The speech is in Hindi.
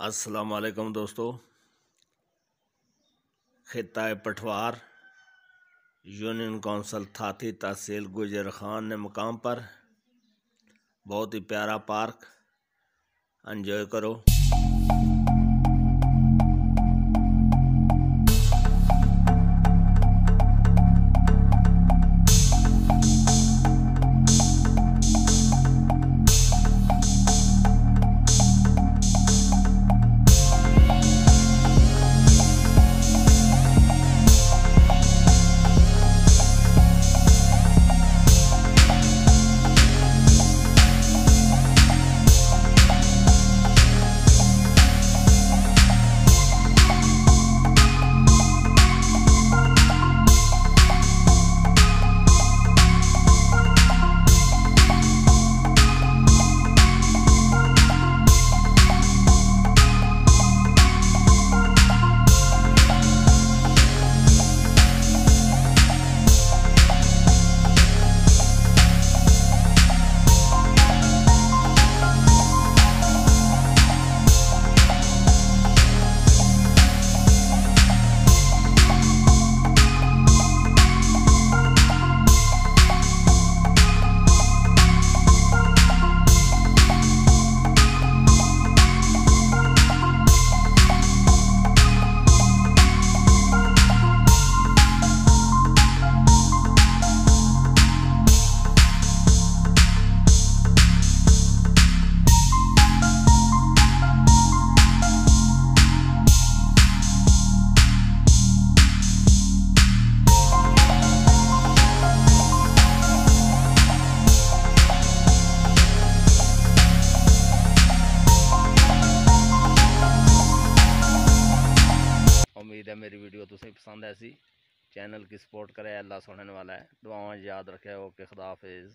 असलकम दोस्तों। खत्ता पठवार यूनियन कौंसल थाती तहसील गुजर खान ने मुकाम पर। बहुत ही प्यारा पार्क। एंजॉय करो। उम्मीद है मेरी वीडियो तुसें पसंद ऐसी। चैनल की सपोर्ट करे, अल्लाह सुनने वाला है। दुआव याद रखे, ओके खुदा हाफिज़